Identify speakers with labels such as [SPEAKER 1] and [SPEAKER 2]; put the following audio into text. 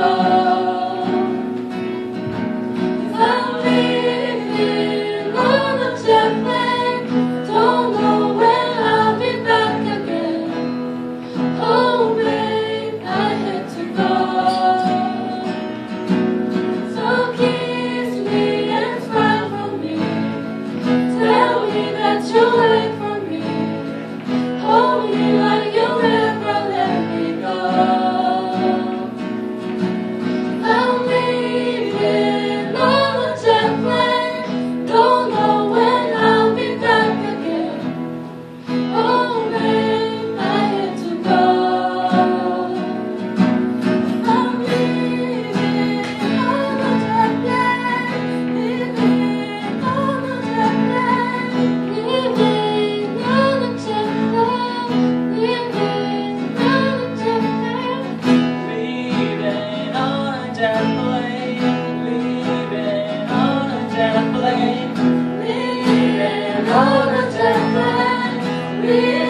[SPEAKER 1] Oh. shepherd.